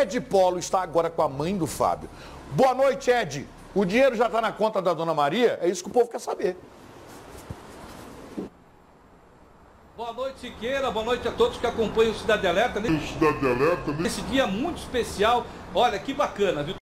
Ed Polo está agora com a mãe do Fábio. Boa noite, Ed. O dinheiro já está na conta da dona Maria? É isso que o povo quer saber. Boa noite, Siqueira. Boa noite a todos que acompanham o Cidade Alerta. Cidade Alerta, né? Esse dia muito especial. Olha que bacana, viu?